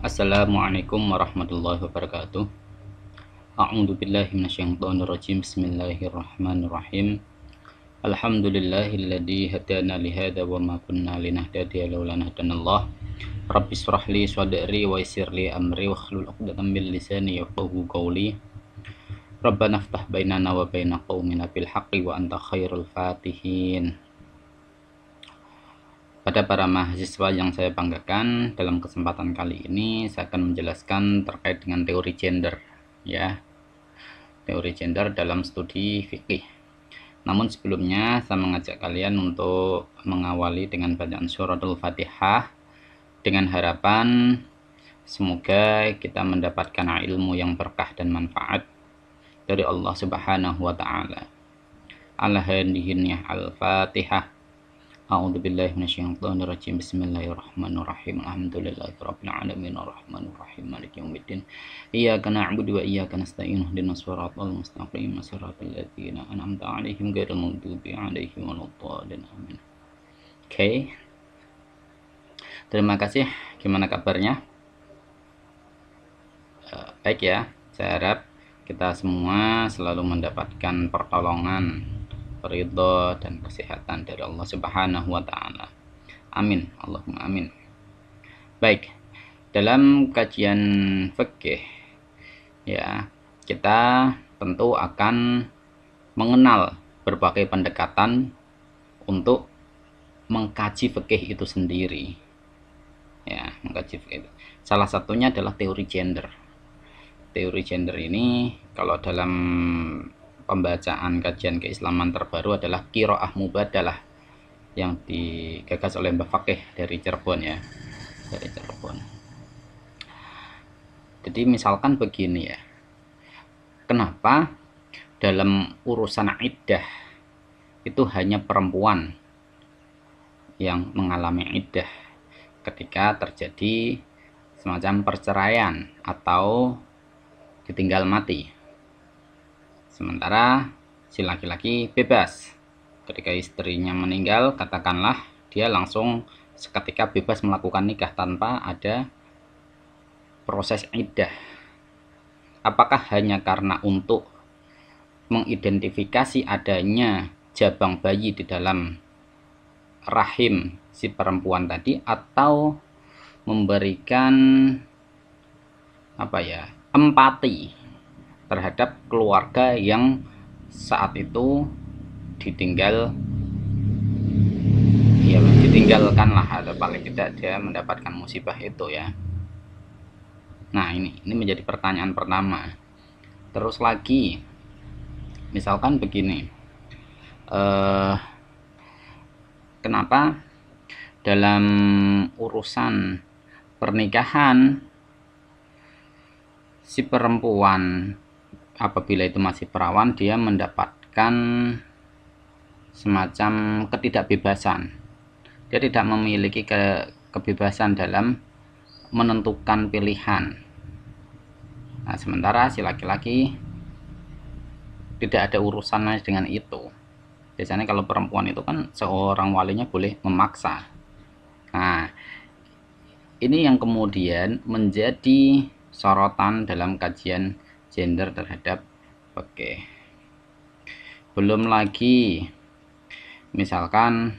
Assalamualaikum warahmatullahi wabarakatuh. A'udzu billahi minasyaitonir rajim. Bismillahirrahmanirrahim. Alhamdulillahilladzi hadana li hadza wa ma kunna linahtadiya laula an hadanallah. Rabbi israh li sadri wa yassir li amri wa hlul 'uqdatam min lisani yafqahu qawli. Rabbana iftah bainana wa baina qaumina bil haqqi wa anta khairul fatihin. Pada para mahasiswa yang saya banggakan, dalam kesempatan kali ini saya akan menjelaskan terkait dengan teori gender, ya. Teori gender dalam studi fikih. Namun sebelumnya saya mengajak kalian untuk mengawali dengan bacaan suratul Fatihah dengan harapan semoga kita mendapatkan ilmu yang berkah dan manfaat dari Allah Subhanahu wa taala. Al-Fatihah. A'udzu billahi minasyaitonir wa iyyaka nasta'in mustaqim ladzina an'amta 'alaihim ghairil maghdubi 'alaihim waladdallin. Amin. Oke. Okay. Terima kasih. Gimana kabarnya? Uh, baik ya. Saya harap kita semua selalu mendapatkan pertolongan ridho dan kesehatan dari Allah Subhanahu wa taala. Amin. Allahumma amin. Baik. Dalam kajian fikih ya, kita tentu akan mengenal berbagai pendekatan untuk mengkaji fikih itu sendiri. Ya, mengkaji fikih. Salah satunya adalah teori gender. Teori gender ini kalau dalam pembacaan kajian keislaman terbaru adalah Kiroah Mubadalah yang digagas oleh Mbak Fakih dari Cirebon ya. Dari Cirebon. Jadi misalkan begini ya. Kenapa dalam urusan iddah itu hanya perempuan yang mengalami iddah ketika terjadi semacam perceraian atau ditinggal mati Sementara si laki-laki bebas. Ketika istrinya meninggal, katakanlah dia langsung seketika bebas melakukan nikah tanpa ada proses iddah. Apakah hanya karena untuk mengidentifikasi adanya jabang bayi di dalam rahim si perempuan tadi atau memberikan apa ya empati terhadap keluarga yang saat itu ditinggal. Ya ditinggalkan lah atau paling tidak dia mendapatkan musibah itu ya. Nah ini ini menjadi pertanyaan pertama. Terus lagi misalkan begini eh, kenapa dalam urusan pernikahan si perempuan apabila itu masih perawan dia mendapatkan semacam ketidakbebasan. Dia tidak memiliki ke, kebebasan dalam menentukan pilihan. Nah sementara si laki-laki tidak ada urusannya dengan itu. Biasanya kalau perempuan itu kan seorang walinya boleh memaksa. Nah ini yang kemudian menjadi sorotan dalam kajian gender terhadap oke. Belum lagi misalkan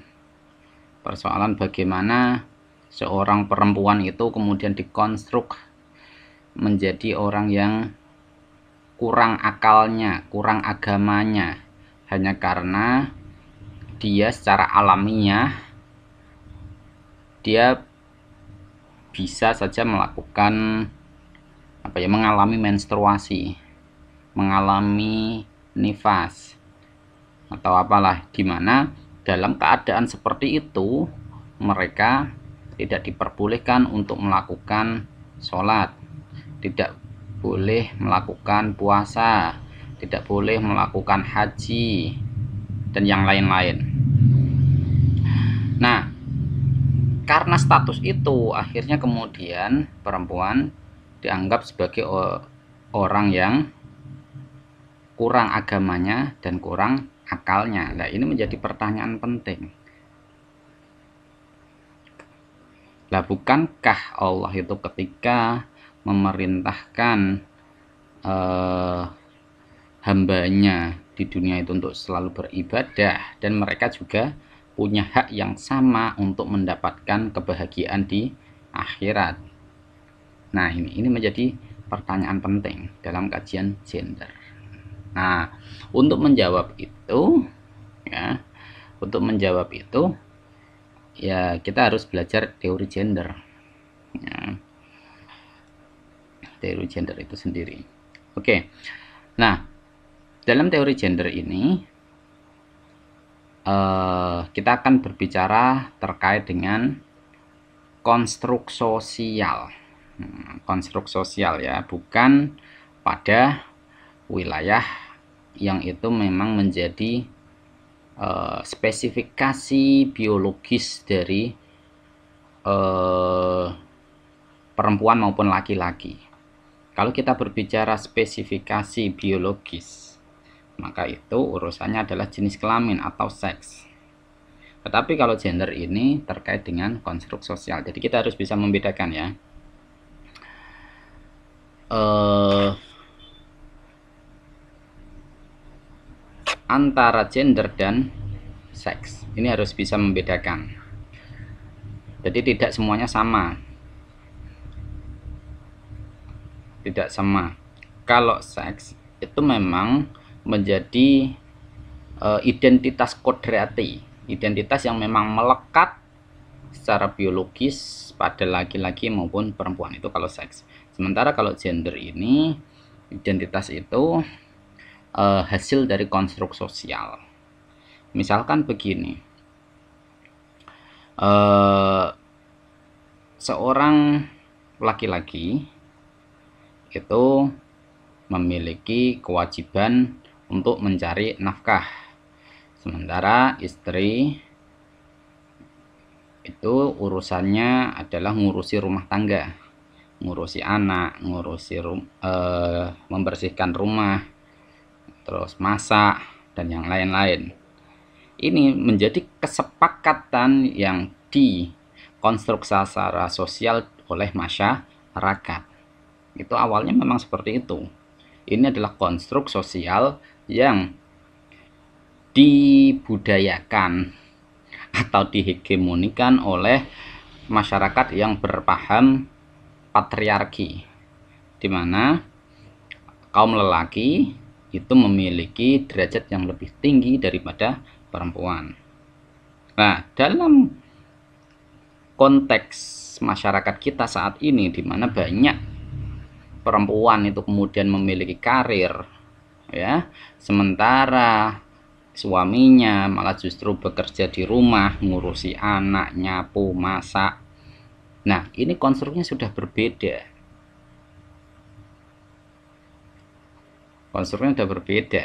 persoalan bagaimana seorang perempuan itu kemudian dikonstruk menjadi orang yang kurang akalnya, kurang agamanya hanya karena dia secara alamiah dia bisa saja melakukan apa ya? Mengalami menstruasi. Mengalami nifas. Atau apalah. Di mana dalam keadaan seperti itu mereka tidak diperbolehkan untuk melakukan sholat. Tidak boleh melakukan puasa. Tidak boleh melakukan haji. Dan yang lain-lain. Nah karena status itu akhirnya kemudian perempuan dianggap sebagai orang yang kurang agamanya dan kurang akalnya. Nah, ini menjadi pertanyaan penting. lah bukankah Allah itu ketika memerintahkan uh, hambanya di dunia itu untuk selalu beribadah dan mereka juga punya hak yang sama untuk mendapatkan kebahagiaan di akhirat. Nah, ini ini menjadi pertanyaan penting dalam kajian gender. Nah, untuk menjawab itu ya, untuk menjawab itu ya kita harus belajar teori gender. Ya. Teori gender itu sendiri. Oke. Nah, dalam teori gender ini uh, kita akan berbicara terkait dengan konstruk sosial. Hmm, konstruk sosial ya, bukan pada wilayah yang itu memang menjadi uh, spesifikasi biologis dari uh, perempuan maupun laki-laki. Kalau kita berbicara spesifikasi biologis, maka itu urusannya adalah jenis kelamin atau seks. Tetapi kalau gender ini terkait dengan konstruk sosial, jadi kita harus bisa membedakan ya. Uh, antara gender dan seks. Ini harus bisa membedakan. Jadi tidak semuanya sama. Tidak sama. Kalau seks itu memang menjadi uh, identitas kodrati, identitas yang memang melekat secara biologis pada laki-laki maupun perempuan itu kalau seks. Sementara kalau gender ini identitas itu uh, hasil dari konstruk sosial. Misalkan begini, uh, seorang laki-laki itu memiliki kewajiban untuk mencari nafkah, sementara istri itu urusannya adalah ngurusi rumah tangga, ngurusi anak, ngurusi rum, uh, membersihkan rumah, terus masak dan yang lain-lain. Ini menjadi kesepakatan yang dikonstruksi secara sosial oleh masyarakat. Itu awalnya memang seperti itu. Ini adalah konstruk sosial yang dibudayakan atau dihegemonikan oleh masyarakat yang berpaham patriarki di mana kaum lelaki itu memiliki derajat yang lebih tinggi daripada perempuan. Nah, dalam konteks masyarakat kita saat ini di mana banyak perempuan itu kemudian memiliki karir ya, sementara suaminya malah justru bekerja di rumah, ngurusi anak, nyapu, masak. Nah, ini konstruknya sudah berbeda. Konstruknya sudah berbeda.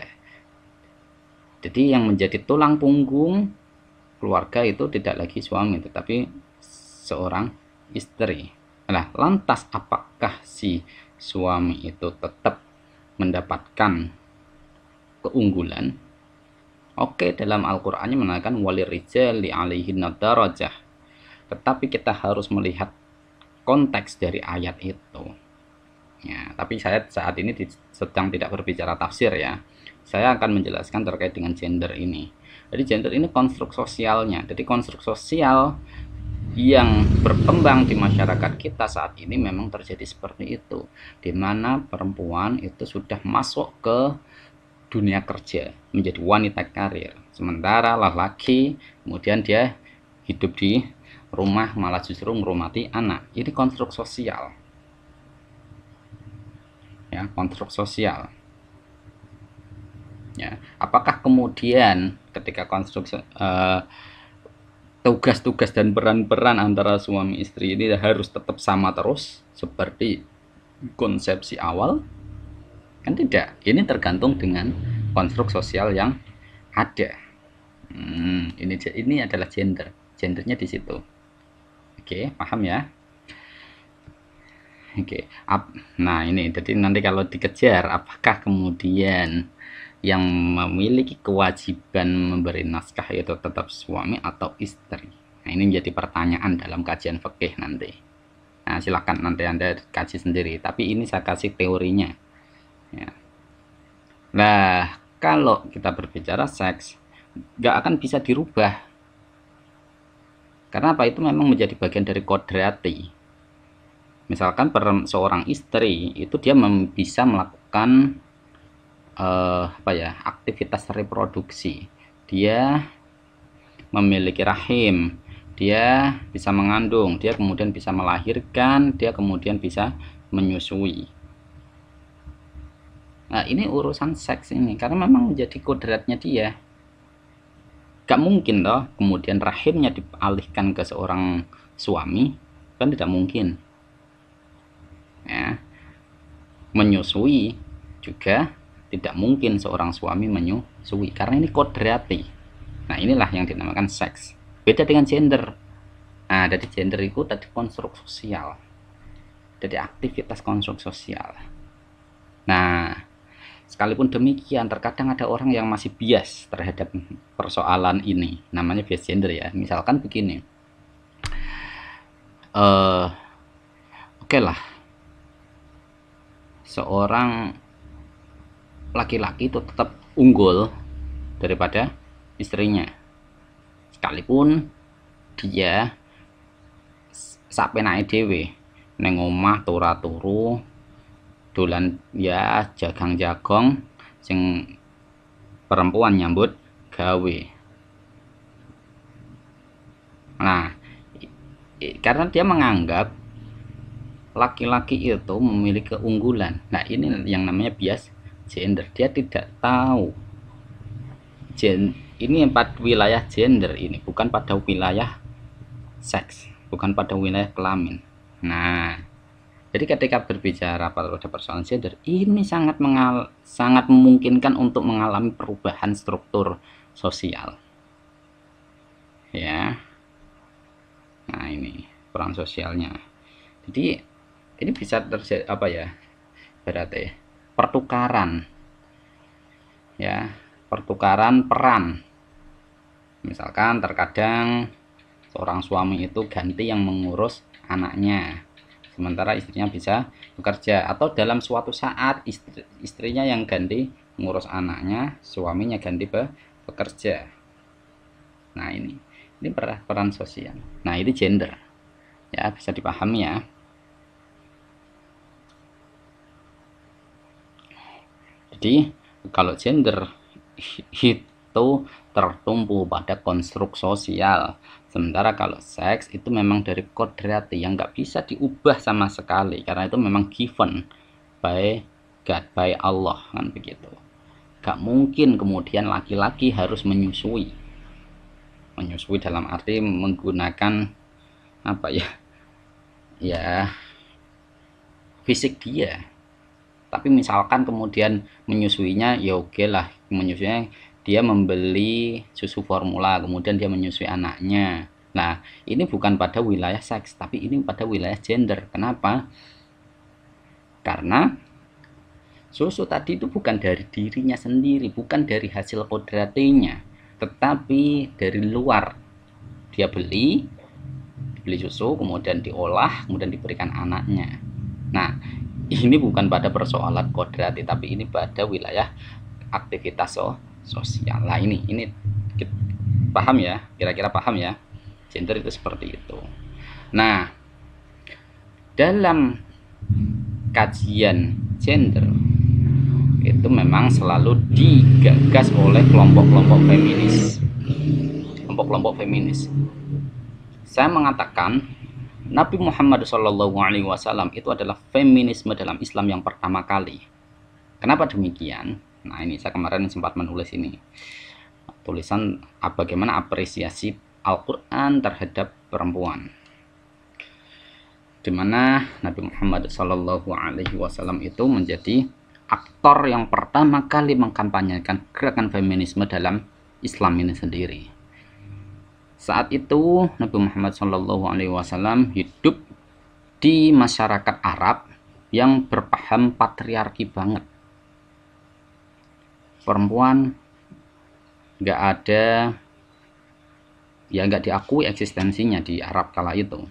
Jadi yang menjadi tulang punggung keluarga itu tidak lagi suami tetapi seorang istri. Nah lantas apakah si suami itu tetap mendapatkan keunggulan? Oke dalam Al-Qur'annya mengatakan walirijali alaihin darajah tetapi kita harus melihat konteks dari ayat itu Ya, tapi saya saat ini sedang tidak berbicara tafsir ya. Saya akan menjelaskan terkait dengan gender ini. Jadi gender ini konstruk sosialnya. Jadi konstruk sosial yang berkembang di masyarakat kita saat ini memang terjadi seperti itu. Di mana perempuan itu sudah masuk ke dunia kerja, menjadi wanita karir. Sementara laki kemudian dia hidup di rumah malah justru merumati anak. Ini konstruk sosial. Ya konstruk sosial. Ya apakah kemudian ketika konstruk uh, tugas-tugas dan peran-peran antara suami istri ini harus tetap sama terus seperti konsepsi awal? Kan tidak. Ini tergantung dengan konstruk sosial yang ada. Hmm, ini ini adalah gender. Gendernya di situ oke paham ya Oke, okay. nah ini jadi nanti kalau dikejar apakah kemudian yang memiliki kewajiban memberi nafkah itu tetap suami atau istri? Nah, ini menjadi pertanyaan dalam kajian fikih nanti. Nah, silakan nanti Anda kaji sendiri, tapi ini saya kasih teorinya. Ya. Nah, kalau kita berbicara seks, nggak akan bisa dirubah. Karena apa? Itu memang menjadi bagian dari kodrati. Misalkan seorang istri itu dia bisa melakukan uh, apa ya aktivitas reproduksi. Dia memiliki rahim, dia bisa mengandung, dia kemudian bisa melahirkan, dia kemudian bisa menyusui. Nah, ini urusan seks ini karena memang menjadi kodratnya dia. Gak mungkin loh kemudian rahimnya dialihkan ke seorang suami, kan tidak mungkin. Ya. Menyusui juga tidak mungkin seorang suami menyusui karena ini kodrati. Nah, inilah yang dinamakan seks beda dengan gender nah dari gender itu tadi konstruk sosial jadi aktivitas konstruk sosial nah sekalipun demikian terkadang ada orang yang masih bias terhadap persoalan ini. Namanya bias gender ya. Misalkan begini. Uh, oke okay lah. Seorang laki-laki itu tetap unggul daripada istrinya. Sekalipun dia sampai naik dewe neng omah tura turu dolan ya jagang jagong sing perempuan nyambut gawe. Nah karena dia menganggap laki-laki itu memiliki keunggulan. Nah ini yang namanya bias gender. Dia tidak tahu gen ini pada wilayah gender ini bukan pada wilayah seks bukan pada wilayah kelamin. Nah jadi ketika berbicara pada persoalan gender ini sangat mengal sangat memungkinkan untuk mengalami perubahan struktur sosial. Ya. Nah ini peran sosialnya. Jadi ini bisa terjadi apa ya berarti pertukaran. Ya pertukaran peran. Misalkan terkadang seorang suami itu ganti yang mengurus anaknya sementara istrinya bisa bekerja. Atau dalam suatu saat istri, istrinya yang ganti mengurus anaknya suaminya ganti be, bekerja nah ini. Ini peran, peran sosial. Nah ini gender. Ya bisa dipahami ya. Jadi kalau gender itu tertumpu pada konstruk sosial. Sementara kalau seks itu memang dari kodrati yang nggak bisa diubah sama sekali karena itu memang given by God, by Allah kan begitu. Gak mungkin kemudian laki-laki harus menyusui. Menyusui dalam arti menggunakan apa ya? Ya fisik dia. Tapi misalkan kemudian menyusuinya ya oke okay lah, menyusuinya dia membeli susu formula kemudian dia menyusui anaknya. Nah ini bukan pada wilayah seks tapi ini pada wilayah gender. Kenapa? Karena susu tadi itu bukan dari dirinya sendiri bukan dari hasil kodratinya tetapi dari luar. Dia beli beli susu kemudian diolah kemudian diberikan anaknya. Nah ini bukan pada persoalan kodrati tapi ini pada wilayah aktivitas oh sosial. Lah ini ini paham ya? Kira-kira paham ya? Gender itu seperti itu. Nah dalam kajian gender itu memang selalu digagas oleh kelompok-kelompok feminis. Kelompok-kelompok feminis. Saya mengatakan Nabi Muhammad SAW itu adalah feminisme dalam Islam yang pertama kali. Kenapa demikian Nah ini saya kemarin sempat menulis ini. Tulisan bagaimana apresiasi Al-Quran terhadap perempuan? Di mana Nabi Muhammad Shallallahu Alaihi Wasallam itu menjadi aktor yang pertama kali mengkampanyekan gerakan feminisme dalam Islam ini sendiri. Saat itu Nabi Muhammad Shallallahu Alaihi Wasallam hidup di masyarakat Arab yang berpaham patriarki banget perempuan nggak ada ya nggak diakui eksistensinya di Arab kala itu.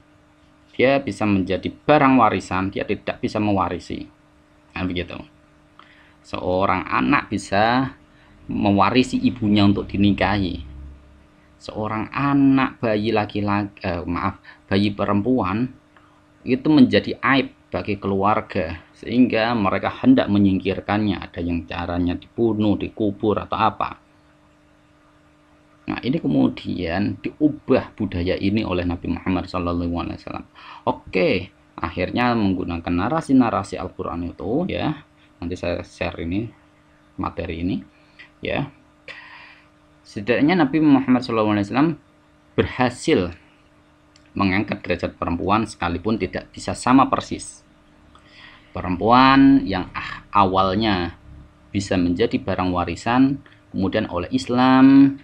Dia bisa menjadi barang warisan dia tidak bisa mewarisi. Nah begitu. Seorang anak bisa mewarisi ibunya untuk dinikahi. Seorang anak bayi laki-laki eh, maaf bayi perempuan itu menjadi aib bagi keluarga sehingga mereka hendak menyingkirkannya ada yang caranya dibunuh dikubur atau apa Nah, ini kemudian diubah budaya ini oleh Nabi Muhammad SAW. Oke, akhirnya menggunakan narasi-narasi Al-Quran itu, ya. Nanti saya share ini materi ini, ya. Setidaknya Nabi Muhammad SAW berhasil mengangkat derajat perempuan sekalipun tidak bisa sama persis. Perempuan yang ah, awalnya bisa menjadi barang warisan, kemudian oleh Islam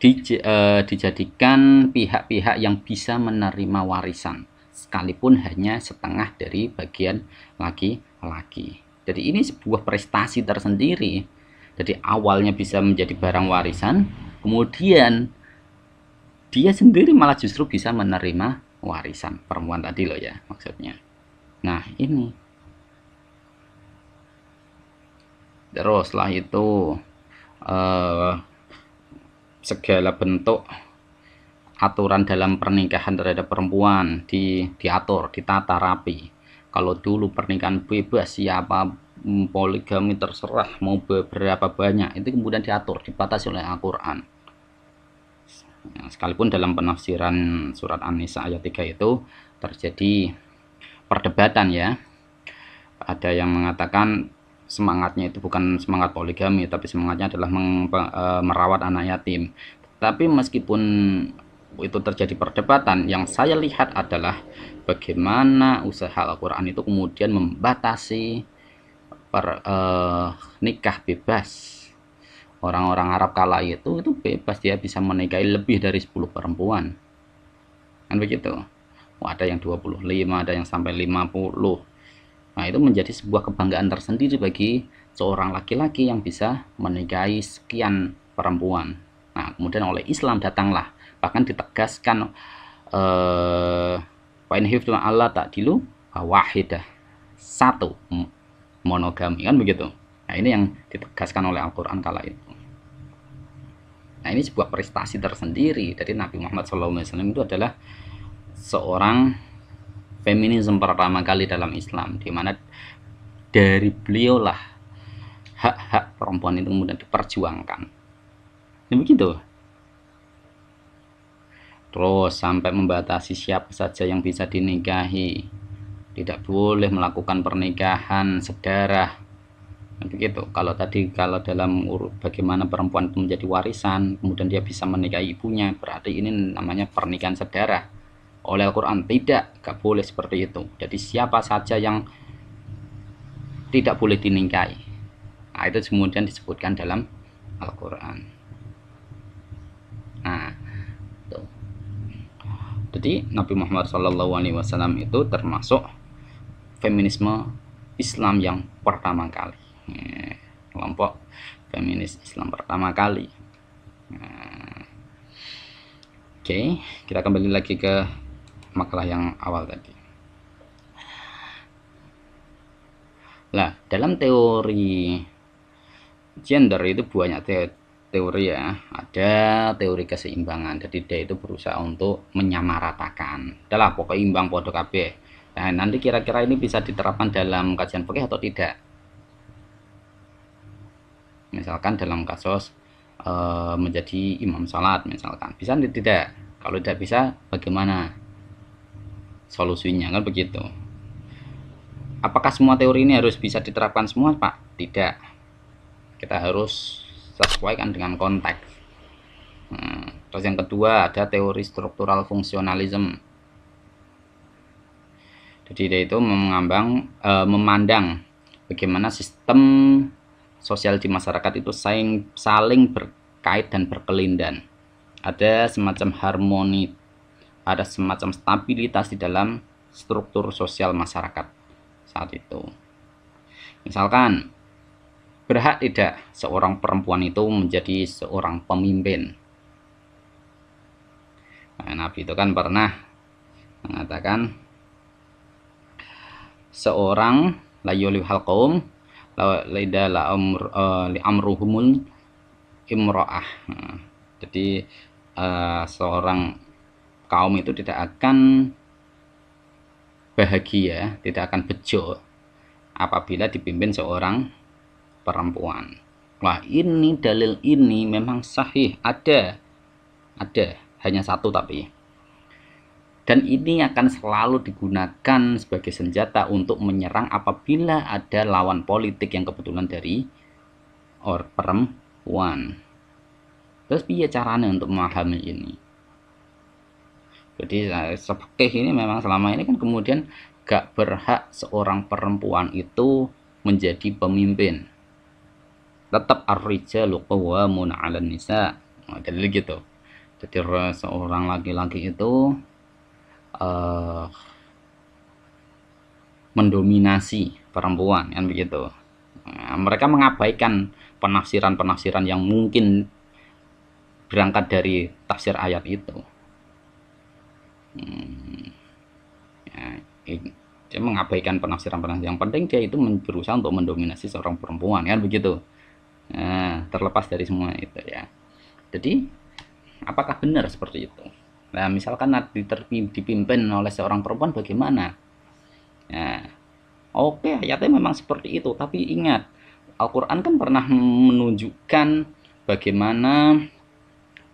di, uh, dijadikan pihak-pihak yang bisa menerima warisan sekalipun hanya setengah dari bagian laki-laki. Jadi ini sebuah prestasi tersendiri. Jadi awalnya bisa menjadi barang warisan, kemudian dia sendiri malah justru bisa menerima warisan perempuan tadi loh ya maksudnya. Nah ini. Terus setelah itu uh, segala bentuk aturan dalam pernikahan terhadap perempuan di diatur, ditata rapi. Kalau dulu pernikahan bebas siapa poligami terserah mau beberapa banyak itu kemudian diatur dibatasi oleh Al-Qur'an. Ya, sekalipun dalam penafsiran surat An-Nisa ayat 3 itu terjadi perdebatan ya. Ada yang mengatakan semangatnya itu bukan semangat poligami tapi semangatnya adalah e, merawat anak yatim tapi meskipun itu terjadi perdebatan yang saya lihat adalah bagaimana usaha Al-Quran itu kemudian membatasi per, e, nikah bebas orang-orang Arab kala itu itu bebas dia bisa menikahi lebih dari 10 perempuan kan begitu oh, ada yang 25 ada yang sampai 50 Nah, itu menjadi sebuah kebanggaan tersendiri bagi seorang laki-laki yang bisa menikahi sekian perempuan. Nah, kemudian oleh Islam datanglah, bahkan ditegaskan eh wa Allah tak dilu wahidah. Satu monogami kan begitu. Nah, ini yang ditegaskan oleh Al-Qur'an kala itu. Nah, ini sebuah prestasi tersendiri. Dari Nabi Muhammad SAW itu adalah seorang feminisme pertama kali dalam Islam di mana dari beliau lah hak-hak perempuan itu kemudian diperjuangkan. Ini begitu. Terus sampai membatasi siapa saja yang bisa dinikahi. Tidak boleh melakukan pernikahan sedarah begitu kalau tadi kalau dalam bagaimana perempuan itu menjadi warisan kemudian dia bisa menikahi ibunya berarti ini namanya pernikahan sedarah. Oleh Al-Quran tidak gak boleh seperti itu. Jadi siapa saja yang tidak boleh dinikahi. Nah, itu kemudian disebutkan dalam Al-Quran. Nah itu. jadi Nabi Muhammad SAW itu termasuk feminisme Islam yang pertama kali kelompok feminis Islam pertama kali nah, oke kita kembali lagi ke makalah yang awal tadi. Nah, dalam teori gender itu banyak teori ya. Ada teori keseimbangan. Jadi dia itu berusaha untuk menyamaratakan. Adalah pokok imbang podo KB. Nah, nanti kira-kira ini bisa diterapkan dalam kajian fikih atau tidak? Misalkan dalam kasus e, menjadi imam salat misalkan. Bisa tidak? Kalau tidak bisa bagaimana? solusinya kan begitu apakah semua teori ini harus bisa diterapkan semua Pak? tidak kita harus sesuaikan dengan konteks hmm. terus yang kedua ada teori struktural fungsionalisme jadi dia itu mengambang e, memandang bagaimana sistem sosial di masyarakat itu saling saling berkait dan berkelindan ada semacam harmoni ada semacam stabilitas di dalam struktur sosial masyarakat saat itu. Misalkan berhak tidak seorang perempuan itu menjadi seorang pemimpin nah, Nabi itu kan pernah mengatakan seorang la yulihal qaum la amr uh, li amruhumul imro'ah. Nah, jadi uh, seorang kaum itu tidak akan bahagia tidak akan bejo apabila dipimpin seorang perempuan. Wah ini dalil ini memang sahih. Ada ada hanya satu tapi dan ini akan selalu digunakan sebagai senjata untuk menyerang apabila ada lawan politik yang kebetulan dari or perempuan. Terus biar caranya untuk memahami ini? Jadi seperti ini memang selama ini kan kemudian gak berhak seorang perempuan itu menjadi pemimpin. Tetap ar-rijalu qawwamun 'alan nisa. Nah, jadi gitu. Jadi seorang laki-laki itu uh, mendominasi perempuan kan begitu. Nah, mereka mengabaikan penafsiran-penafsiran yang mungkin berangkat dari tafsir ayat itu. Hmm, ya, dia mengabaikan penafsiran-penafsiran. Yang penting dia itu berusaha untuk mendominasi seorang perempuan kan begitu. Nah, terlepas dari semua itu ya. Jadi apakah benar seperti itu Nah, misalkan dipimpin oleh seorang perempuan bagaimana? Nah, oke, okay, ayatnya memang seperti itu, tapi ingat, Al-Qur'an kan pernah menunjukkan bagaimana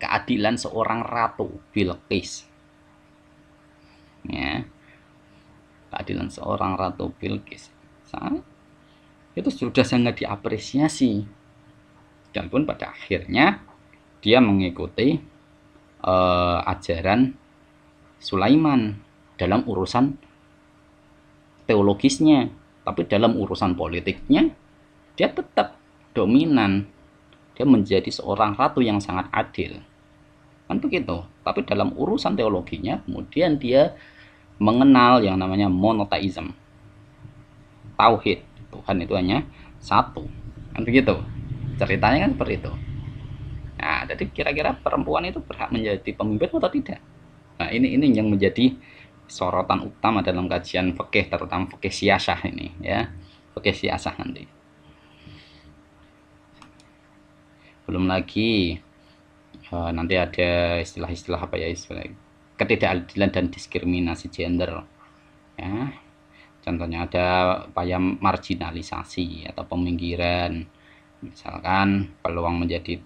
keadilan seorang ratu Bilqis. Ya. Keadilan seorang ratu Bilqis. Itu sudah sangat diapresiasi. Dan pun pada akhirnya dia mengikuti uh, ajaran Sulaiman dalam urusan teologisnya, tapi dalam urusan politiknya dia tetap dominan. Dia menjadi seorang ratu yang sangat adil. Kan begitu. Tapi dalam urusan teologinya kemudian dia mengenal yang namanya monotheism. Tauhid. Tuhan itu hanya satu. Kan begitu. Ceritanya kan seperti itu. Nah, jadi kira-kira perempuan itu berhak menjadi pemimpin atau tidak? Nah, ini ini yang menjadi sorotan utama dalam kajian fikih terutama fikih siasah ini ya. Fikih siasah nanti. Belum lagi uh, nanti ada istilah-istilah apa ya istilah ketidakadilan dan diskriminasi gender ya contohnya ada upaya marginalisasi atau peminggiran misalkan peluang menjadi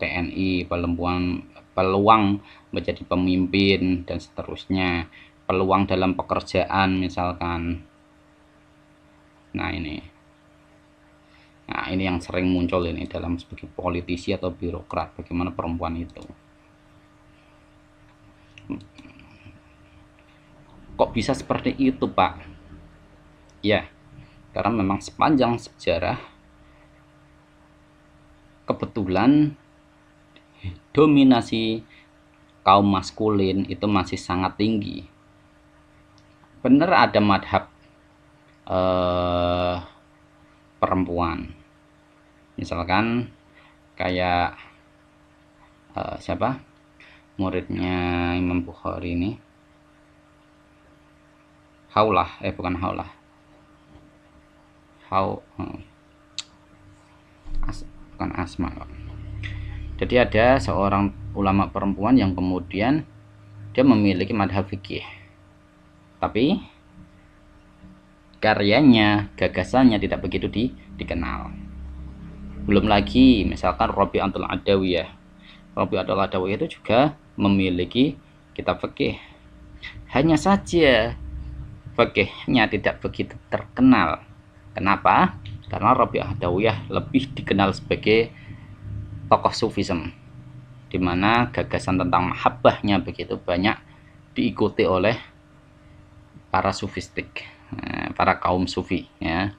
TNI peluang peluang menjadi pemimpin dan seterusnya. Peluang dalam pekerjaan misalkan. Nah ini. Nah ini yang sering muncul ini dalam sebagai politisi atau birokrat bagaimana perempuan itu. Kok bisa seperti itu pak? Ya karena memang sepanjang sejarah kebetulan dominasi kaum maskulin itu masih sangat tinggi. Bener ada madhab eh, perempuan. Misalkan kayak eh, siapa? Muridnya Imam Bukhari ini. Haulah, eh bukan Haulah. Hau hmm. As, bukan Asma jadi ada seorang ulama perempuan yang kemudian dia memiliki madhab fikih. Tapi karyanya gagasannya tidak begitu di, dikenal. Belum lagi misalkan Robi Antul Adawiyah. Robi Antul Adawiyah itu juga memiliki kitab fikih. Hanya saja fikihnya tidak begitu terkenal. Kenapa? Karena Robi Adawiyah lebih dikenal sebagai tokoh sufisme di mana gagasan tentang mahabbahnya begitu banyak diikuti oleh para sufistik eh, para kaum sufi ya.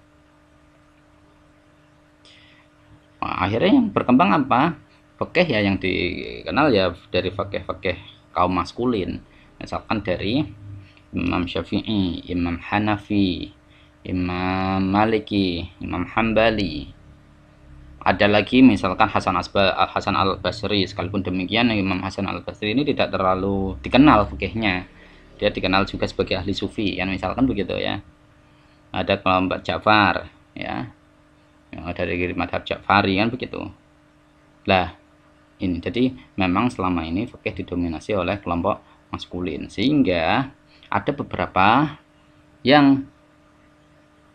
Akhirnya yang berkembang apa? Fakih ya yang dikenal ya dari fakih-fakih kaum maskulin. Misalkan dari Imam Syafi'i, Imam Hanafi, Imam Maliki, Imam Hambali ada lagi misalkan Hasan Asba Hasan Al Basri sekalipun demikian Imam Hasan Al Basri ini tidak terlalu dikenal fikihnya. Dia dikenal juga sebagai ahli sufi kan misalkan begitu ya. Ada kelompok Ja'far ya. Yang ada dari madhab Ja'fari kan begitu. Lah ini jadi memang selama ini fikih didominasi oleh kelompok maskulin. Sehingga ada beberapa yang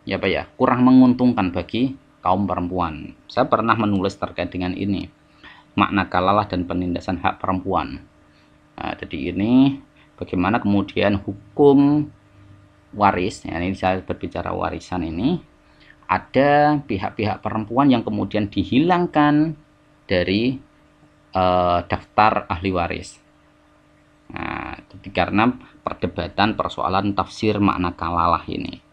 ya apa ya kurang menguntungkan bagi kaum perempuan. Saya pernah menulis terkait dengan ini, makna kalalah dan penindasan hak perempuan. Nah, jadi ini bagaimana kemudian hukum waris, ya ini saya berbicara warisan ini, ada pihak-pihak perempuan yang kemudian dihilangkan dari uh, daftar ahli waris. Nah, jadi karena perdebatan persoalan tafsir makna kalalah ini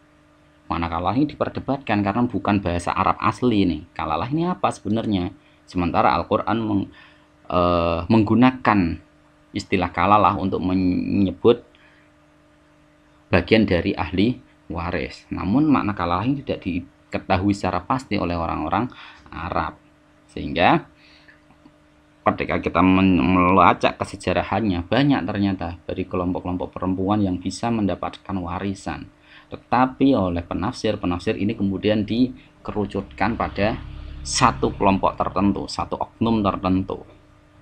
mana kalah ini diperdebatkan karena bukan bahasa Arab asli ini kalalah ini apa sebenarnya? Sementara Al-Quran meng, e, menggunakan istilah kalalah untuk menyebut bagian dari ahli waris. Namun makna kalalah ini tidak diketahui secara pasti oleh orang-orang Arab. Sehingga ketika kita melacak kesejarahannya banyak ternyata dari kelompok-kelompok perempuan yang bisa mendapatkan warisan tetapi oleh penafsir-penafsir ini kemudian dikerucutkan pada satu kelompok tertentu, satu oknum tertentu.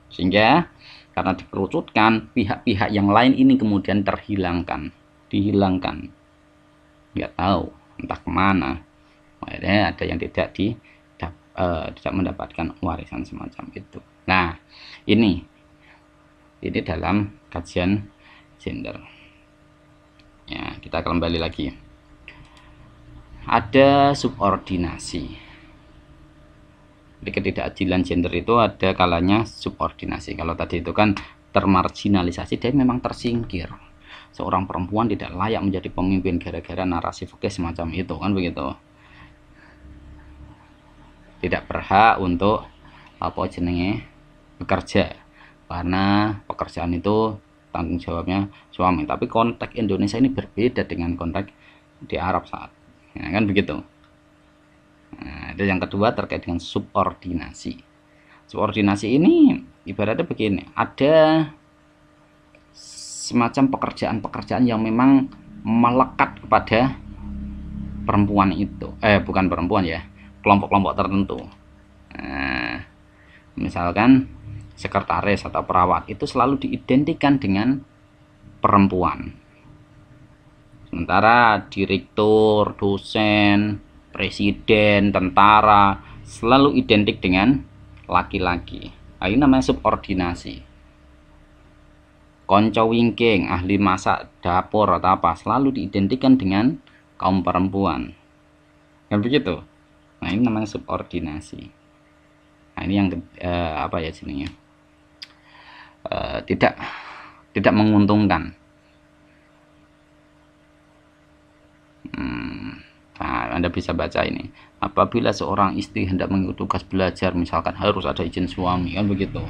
Sehingga karena dikerucutkan, pihak-pihak yang lain ini kemudian terhilangkan, dihilangkan. Nggak tahu, entah ke mana. Akhirnya ada yang tidak di uh, tidak mendapatkan warisan semacam itu. Nah, ini ini dalam kajian gender ya kita kembali lagi. Ada subordinasi. Jadi ketidakadilan gender itu ada kalanya subordinasi. Kalau tadi itu kan termarginalisasi dia memang tersingkir. Seorang perempuan tidak layak menjadi pemimpin gara-gara narasi fikih semacam itu kan begitu? Tidak berhak untuk apa jenenge bekerja. Karena pekerjaan itu tanggung jawabnya suami. Tapi konteks Indonesia ini berbeda dengan konteks di Arab saat. Ya, kan begitu? Nah, itu yang kedua terkait dengan subordinasi. Subordinasi ini ibaratnya begini ada semacam pekerjaan-pekerjaan yang memang melekat kepada perempuan itu. Eh bukan perempuan ya kelompok-kelompok tertentu. Nah, misalkan sekretaris atau perawat itu selalu diidentikan dengan perempuan. Sementara direktur, dosen, presiden, tentara selalu identik dengan laki-laki. Nah, ini namanya subordinasi. Konco wingking, ahli masak dapur atau apa selalu diidentikan dengan kaum perempuan. Kan begitu? Nah, ini namanya subordinasi. Nah, ini yang eh, apa ya sininya? Uh, tidak tidak menguntungkan. Hmm, nah, Anda bisa baca ini. Apabila seorang istri hendak mengikuti tugas belajar, misalkan harus ada izin suami, kan begitu.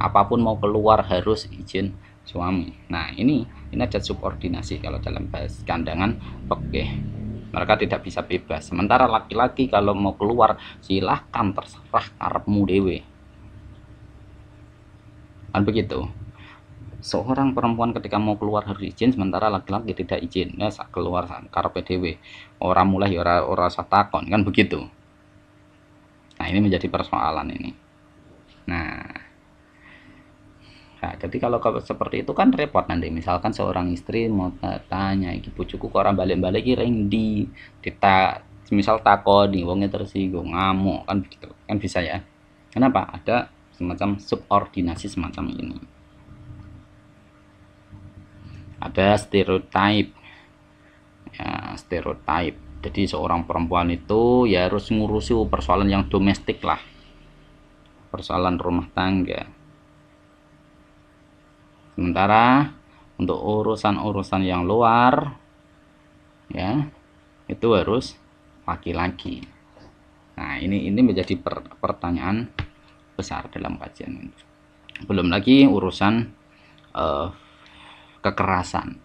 Apa pun mau keluar harus izin suami. Nah, ini ini ada subordinasi kalau dalam bahas kandangan oke. Mereka tidak bisa bebas. Sementara laki-laki kalau mau keluar silahkan terserah karepmu dewe kan begitu. Seorang perempuan ketika mau keluar harus izin sementara laki-laki tidak izin. Ya saat keluar karena PDW orang mulai ya orang orang takon kan begitu. Nah ini menjadi persoalan ini. Nah Nah, jadi kalau seperti itu kan repot nanti. Misalkan seorang istri mau tanya, ibu bujuku kok orang balik-balik? Ring di kita misal takon nih wongnya tersinggung ngamuk kan begitu. Kan bisa ya. Kenapa? Ada semacam subordinasi semacam ini. Ada stereotype. Ya stereotype. Jadi seorang perempuan itu ya harus ngurusi persoalan yang domestik lah. Persoalan rumah tangga. Sementara untuk urusan-urusan yang luar ya itu harus laki-laki. Nah ini ini menjadi per, pertanyaan besar dalam kajian ini. Belum lagi urusan uh, kekerasan.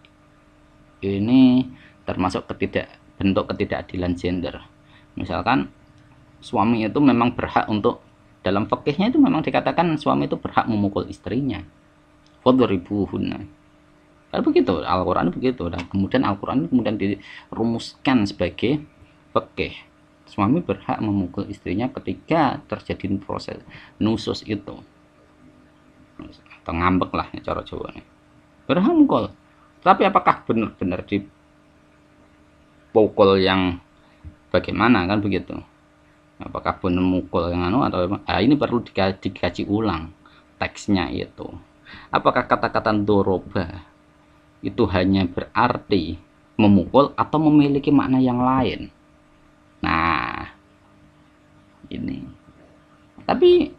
Ini termasuk ketidak bentuk ketidakadilan gender. Misalkan suami itu memang berhak untuk dalam fikihnya itu memang dikatakan suami itu berhak memukul istrinya fadribuhunna kan begitu Al-Quran begitu dan kemudian Al-Quran kemudian dirumuskan sebagai fikih suami berhak memukul istrinya ketika terjadi proses nusus itu. Atau ngambek lah ya cara nih. Berhak mukul. Tapi apakah benar-benar dipukul yang bagaimana kan begitu? Apakah benar mukul yang anu atau nah, ini perlu dikaji, dikaji ulang teksnya itu. Apakah kata-kata doroba itu hanya berarti memukul atau memiliki makna yang lain ini. Tapi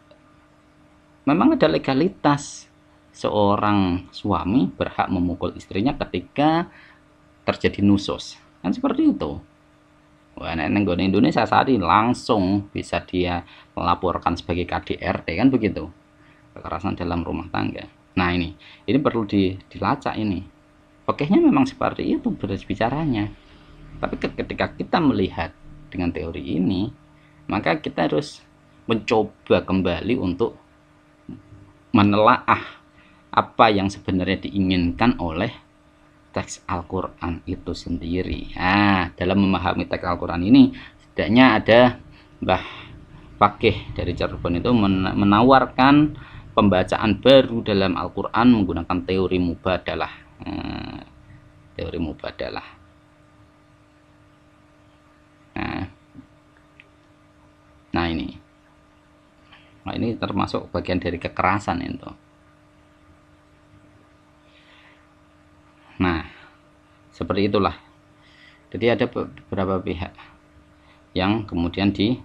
memang ada legalitas. Seorang suami berhak memukul istrinya ketika terjadi nusus. Kan seperti itu. Wah, nenggone Indonesia saat ini langsung bisa dia melaporkan sebagai KDRT kan begitu? Kekerasan dalam rumah tangga. Nah ini. Ini perlu di, dilacak ini. Fakihnya memang seperti itu berbicaranya. Tapi ketika kita melihat dengan teori ini maka kita harus mencoba kembali untuk menelaah apa yang sebenarnya diinginkan oleh teks Al-Quran itu sendiri. Nah, dalam memahami teks Al-Quran ini, setidaknya ada Mbah Fakih dari Cirebon itu menawarkan pembacaan baru dalam Al-Quran menggunakan teori mubadalah. Nah, teori mubadalah. Nah, nah ini. Nah, ini termasuk bagian dari kekerasan itu. Nah, seperti itulah. Jadi ada beberapa pihak yang kemudian di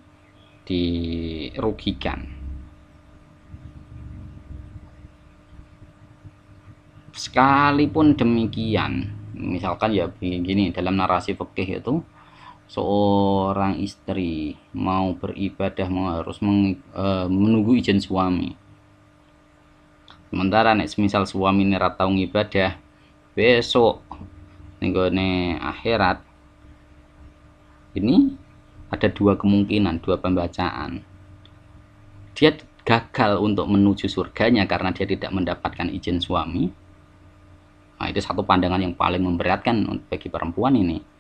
dirugikan. Sekalipun demikian, misalkan ya begini dalam narasi fikih itu seorang istri mau beribadah mau harus meng, e, menunggu izin suami. Sementara nek misal suami ini ratau ibadah besok nenggone akhirat ini ada dua kemungkinan dua pembacaan. Dia gagal untuk menuju surganya karena dia tidak mendapatkan izin suami. Nah itu satu pandangan yang paling memberatkan bagi perempuan ini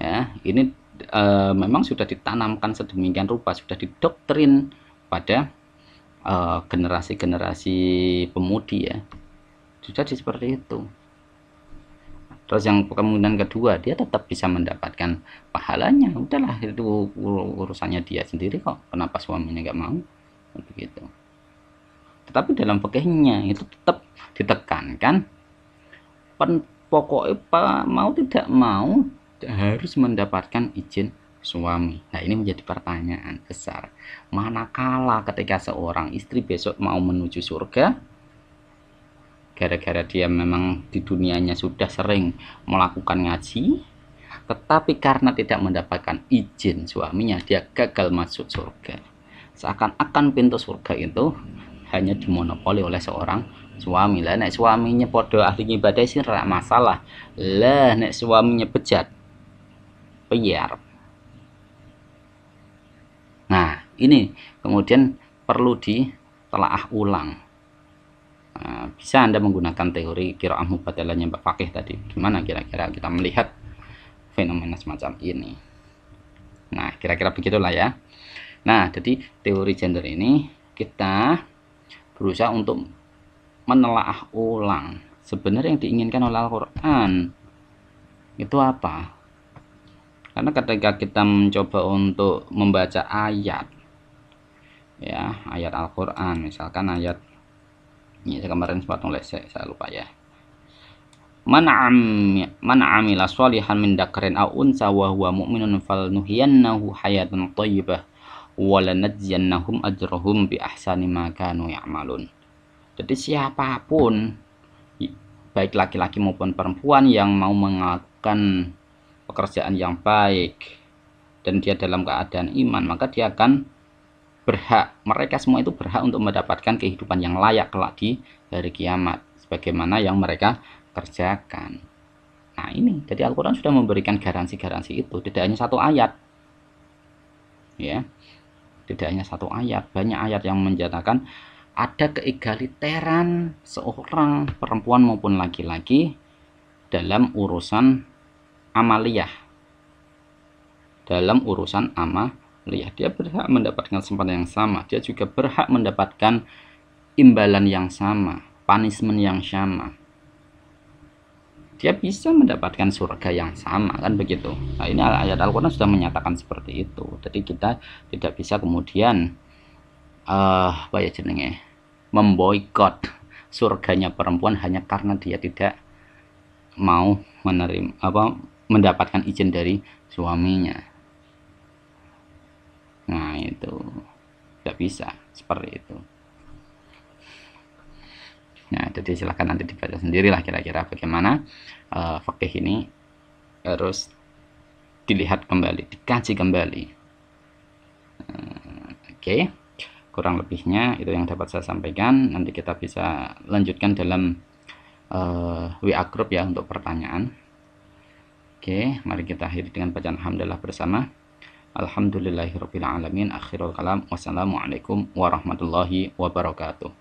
ya ini e, memang sudah ditanamkan sedemikian rupa sudah didoktrin pada eh, generasi-generasi pemudi ya. Sudah seperti itu. Terus yang kemudian kedua dia tetap bisa mendapatkan pahalanya. Udahlah itu urusannya dia sendiri kok. Kenapa suaminya nggak mau? Begitu. Tetapi dalam fikihnya itu tetap ditekankan pokoknya mau tidak mau harus mendapatkan izin suami. Nah, ini menjadi pertanyaan besar. Manakala ketika seorang istri besok mau menuju surga, gara-gara dia memang di dunianya sudah sering melakukan ngaji tetapi karena tidak mendapatkan izin suaminya dia gagal masuk surga seakan-akan pintu surga itu hanya dimonopoli oleh seorang suami lah nek suaminya podo ahli ibadah sih masalah lah nek suaminya bejat biar nah ini kemudian perlu ditelaah ulang Nah, bisa Anda menggunakan teori kiraah mubadalahnya Mbak Fakih tadi. Gimana kira-kira kita melihat fenomena semacam ini. Nah, kira-kira begitulah ya. Nah, jadi teori gender ini kita berusaha untuk menelaah ulang sebenarnya yang diinginkan oleh Al-Quran itu apa? Karena ketika kita mencoba untuk membaca ayat ya, ayat Al-Quran, misalkan ayat ini saya kemarin sempat nulis saya, saya lupa ya. Man amila sholihan min dakarin aw unsa wa huwa mu'minun fal nuhiyannahu hayatan thayyibah wa lanajziyannahum bi ahsani ma kanu ya'malun. Jadi siapa pun baik laki-laki maupun perempuan yang mau melakukan pekerjaan yang baik dan dia dalam keadaan iman maka dia akan berhak. Mereka semua itu berhak untuk mendapatkan kehidupan yang layak kelak di hari kiamat sebagaimana yang mereka kerjakan. Nah ini. Jadi Al-Quran sudah memberikan garansi-garansi itu. Tidak hanya satu ayat. Ya. Tidak hanya satu ayat. Banyak ayat yang menyatakan ada keegaliteran seorang perempuan maupun laki-laki dalam urusan amaliyah. Dalam urusan amaliyah. Dia berhak mendapatkan kesempatan yang sama. Dia juga berhak mendapatkan imbalan yang sama punishment yang sama. Dia bisa mendapatkan surga yang sama kan begitu? Nah ini ayat Al-Quran sudah menyatakan seperti itu. Jadi kita tidak bisa kemudian uh, apa ya jenenge? Memboikot surganya perempuan hanya karena dia tidak mau menerima apa mendapatkan izin dari suaminya nah itu tidak bisa seperti itu Nah, jadi silahkan nanti dibaca sendirilah kira-kira bagaimana uh, fakih ini harus dilihat kembali, dikaji kembali. Uh, Oke, okay. kurang lebihnya itu yang dapat saya sampaikan. Nanti kita bisa lanjutkan dalam uh, eh, WA group ya untuk pertanyaan. Oke, mari kita akhiri dengan bacaan Alhamdulillah bersama. Alhamdulillahirrabbilalamin Akhirul kalam Wassalamualaikum warahmatullahi wabarakatuh